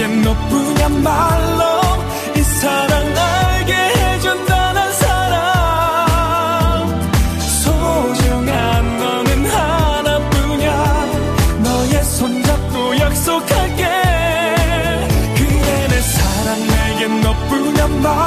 내겐 너뿐이야말로 이 사랑 알게 해준다는 사랑 소중한 너는 하나뿐이야. 너의 손잡고 약속할게. 그대 내 사랑 내겐 너뿐이야말로